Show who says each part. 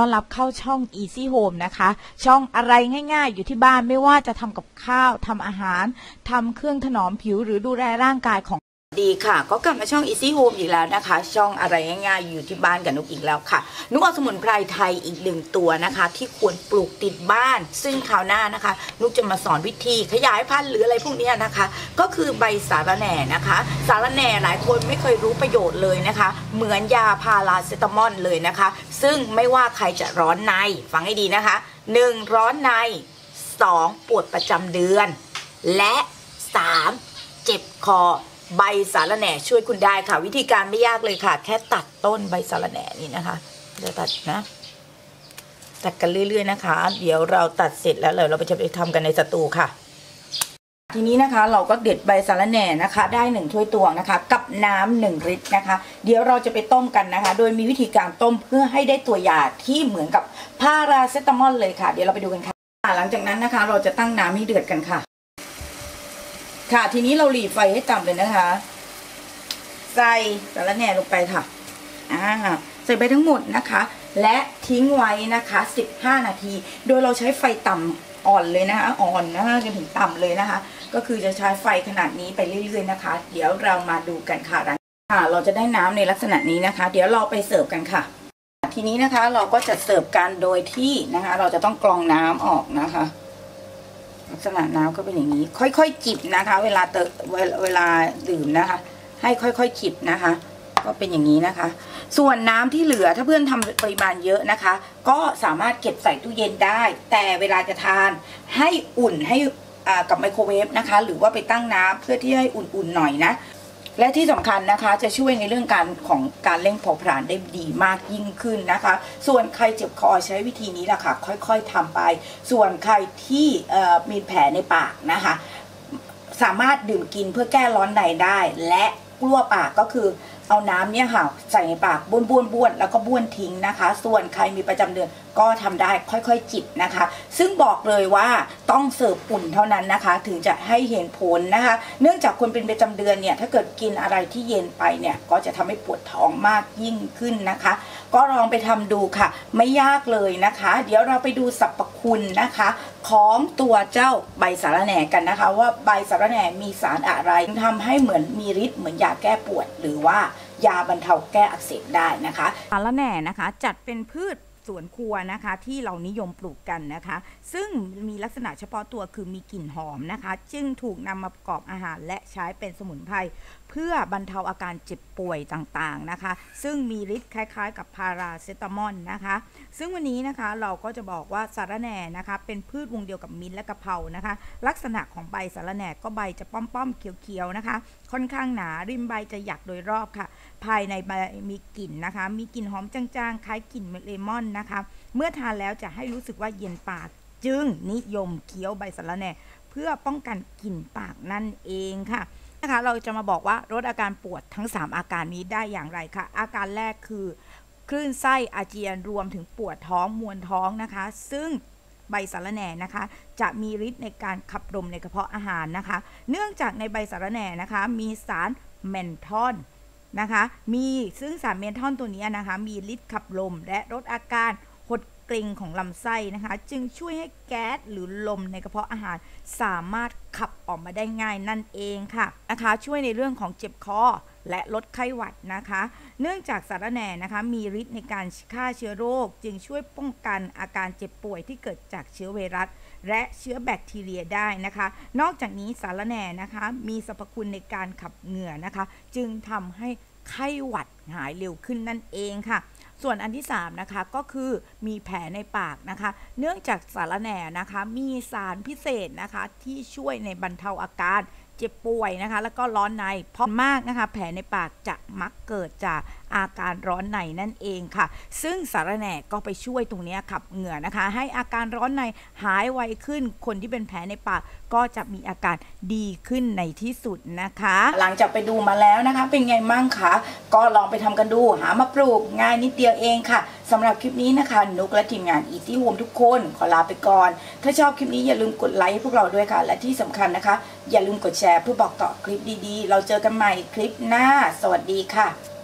Speaker 1: ต้อนรับเข้าช่อง Easy Home นะคะ ช่องอะไรง่ายๆ อยู่ที่บ้านไม่ว่าจะทำกับข้าวทำอาหารทำเครื่องถนอมผิวหรือดูแลร่างกายของ ดีค่ะ ก็กลับมาช่อง Easy Home อีกแล้วนะคะ ช่องอะไรง่ายๆ อยู่ที่บ้านกับนุกอีกแล้วค่ะ นุกเอาสมุนไพรไทยอีกหนึ่งตัวนะคะ ที่ควรปลูกติดบ้าน ซึ่งคราวหน้านะคะ นุกจะมาสอนวิธีขยายพันธุ์หรืออะไรพวกนี้นะคะ ก็คือใบสาระแหน่นะคะ สาระแหน่หลายคนไม่เคยรู้ประโยชน์เลยนะคะ เหมือนยาพาราเซตามอลเลยนะคะ ซึ่งไม่ว่าใครจะร้อนในฟังให้ดีนะคะ 1. ร้อนใน 2. ปวดประจำเดือน และ 3. เจ็บคอ ใบสาระแหน่ช่วยคุณได้ค่ะ วิธีการไม่ยากเลยค่ะ แค่ตัดต้นใบสาระแหน่นี่นะคะจะตัดนะตัดกันเรื่อย ๆ นะคะ เดี๋ยวเราตัดเสร็จแล้วเราไปจะไปทำกันในสตูค่ะ ทีนี้นะคะ เราก็เด็ดใบสาระแหน่นะคะ ได้หนึ่งถ้วยตวงนะคะ กับน้ำหนึ่งลิตรนะคะ เดี๋ยวเราจะไปต้มกันนะคะ โดยมีวิธีการต้มเพื่อให้ได้ตัวยาที่เหมือนกับพาราเซตามอลเลยค่ะ เดี๋ยวเราไปดูกันค่ะ หลังจากนั้นนะคะ เราจะตั้งน้ำให้เดือดกันค่ะ ค่ะ ทีนี้เราหลีไฟให้ต่ำเลยนะคะ ใส่สาระแหน่ลงไปค่ะอ่าใส่ไปทั้งหมดนะคะ และทิ้งไว้นะคะ 15 นาที โดยเราใช้ไฟต่ำอ่อนเลยนะคะอ่อนนะคะจนถึงต่ำเลยนะคะ ก็คือจะใช้ไฟขนาดนี้ไปเรื่อยๆนะคะ เดี๋ยวเรามาดูกันค่ะค่ะ เราจะได้น้ำในลักษณะนี้นะคะ เดี๋ยวเราไปเสิร์ฟกันค่ะทีนี้นะคะเราก็จะเสิร์ฟกันโดยที่นะคะ เราจะต้องกรองน้ำออกนะคะ ลักษณะน้ำก็เป็นอย่างนี้ ค่อยๆจิบนะคะ เวลาเตเวลาดื่มนะคะ ให้ค่อยๆจิบนะคะ ก็เป็นอย่างนี้นะคะ ส่วนน้ำที่เหลือถ้าเพื่อนทำปริมาณเยอะนะคะ ก็สามารถเก็บใส่ตู้เย็นได้ แต่เวลาจะทานให้อุ่นให้กับไมโครเวฟนะคะ หรือว่าไปตั้งน้ำเพื่อที่ให้อุ่นๆหน่อยนะ และที่สำคัญนะคะจะช่วยในเรื่องการของการเร่งเผาผลาญได้ดีมากยิ่งขึ้นนะคะ ส่วนใครเจ็บคอใช้วิธีนี้แหละค่ะค่อยๆทำไป ส่วนใครที่มีแผลในปากนะคะ สามารถดื่มกินเพื่อแก้ร้อนในได้ และกลัวปากก็คือ เอาน้ำเนี่ยค่ะใส่ในปากบ้วนบ้วนบ้วนแล้วก็บ้วนทิ้งนะคะ ส่วนใครมีประจำเดือนก็ทำได้ค่อยๆจิบนะคะ ซึ่งบอกเลยว่าต้องเสิร์ฟอุ่นเท่านั้นนะคะ ถึงจะให้เห็นผลนะคะ เนื่องจากคนเป็นประจำเดือนเนี่ยถ้าเกิดกินอะไรที่เย็นไปเนี่ยก็จะทำให้ปวดท้องมากยิ่งขึ้นนะคะ ก็ลองไปทำดูค่ะ ไม่ยากเลยนะคะ เดี๋ยวเราไปดูสรรพคุณนะคะ ของตัวเจ้าใบสารแหน่กันนะคะ ว่าใบสารแหน่มีสารอะไรทำให้เหมือนมีฤทธิ์เหมือนยาแก้ปวด หรือว่ายาบรรเทาแก้อักเสบได้นะคะ สารแหน่นะคะ จัดเป็นพืช สวนครัวนะคะที่เรานิยมปลูกกันนะคะ ซึ่งมีลักษณะเฉพาะตัวคือมีกลิ่นหอมนะคะ จึงถูกนำมาประกอบอาหารและใช้เป็นสมุนไพรเพื่อบรรเทาอาการเจ็บป่วยต่างๆนะคะ ซึ่งมีฤทธิ์คล้ายๆ กับพาราเซตามอลนะคะ ซึ่งวันนี้นะคะเราก็จะบอกว่าสาระแหน่นะคะ เป็นพืชวงเดียวกับมิ้นและกะเพรานะคะ ลักษณะของใบสาระแหน่ก็ใบจะป้อมๆเขียวๆนะคะ ค่อนข้างหนาริมใบจะหยักโดยรอบค่ะ ภายในใบมีกลิ่นนะคะ มีกลิ่นหอมจางๆคล้ายกลิ่นเลมอนนะคะ เมื่อทานแล้วจะให้รู้สึกว่าเย็นปากจึงนิยมเคี้ยวใบสาระแหน่เพื่อป้องกันกลิ่นปากนั่นเองค่ะนะคะเราจะมาบอกว่าลดอาการปวดทั้ง 3 อาการนี้ได้อย่างไรคะอาการแรกคือ คลื่นไส้อาเจียนรวมถึงปวดท้องมวนท้องนะคะ ซึ่งใบสาระแหน่นะคะ จะมีฤทธิ์ในการขับลมในกระเพาะอาหารนะคะ เนื่องจากในใบสาระแหน่นะคะ มีสารเมนทอน นะคะ มีซึ่งสารเมทอนตัวนี้นะคะ มีฤทธิ์ขับลม และลดอาการหดเกร็งของลำไส้นะคะ จึงช่วยให้แก๊สหรือลมในกระเพาะอาหารสามารถขับออกมาได้ง่ายนั่นเองค่ะนะคะ ช่วยในเรื่องของเจ็บคอ และลดไข้หวัดนะคะ เนื่องจากสารแหน่นะคะมีฤทธิ์ในการฆ่าเชื้อโรค จึงช่วยป้องกันอาการเจ็บป่วยที่เกิดจากเชื้อไวรัส และเชื้อแบคทีเรียได้นะคะ นอกจากนี้สารแหน่นะคะมีสรรพคุณในการขับเหงื่อนะคะ จึงทำให้ไข้หวัดหายเร็วขึ้นนั่นเองค่ะส่วนอันที่3นะคะก็คือมีแผลในปากนะคะ เนื่องจากสารแหน่นะคะมีสารพิเศษนะคะที่ช่วยในบรรเทาอาการ เจ็บป่วยนะคะ แล้วก็ร้อนในเพราะมากนะคะ แผลในปากจะมักเกิดจากอาการร้อนในนั่นเองค่ะ ซึ่งสารแหน่ก็ไปช่วยตรงนี้ขับเหงื่อนะคะ ให้อาการร้อนในหายไวขึ้น คนที่เป็นแผลในปากก็จะมีอาการดีขึ้นในที่สุดนะคะ หลังจากไปดูมาแล้วนะคะ เป็นไงมั่งคะก็ลองไปทำกันดูหามาปลูกง่ายนิดเดียวเองค่ะ สำหรับคลิปนี้นะคะนุกและทีมงานอีที่โฮมทุกคนขอลาไปก่อน ถ้าชอบคลิปนี้อย่าลืมกดไลค์ให้พวกเราด้วยค่ะ และที่สำคัญนะคะ อย่าลืมกดแชร์เพื่อบอกต่อคลิปดีๆ เราเจอกันใหม่คลิปหน้า สวัสดีค่ะ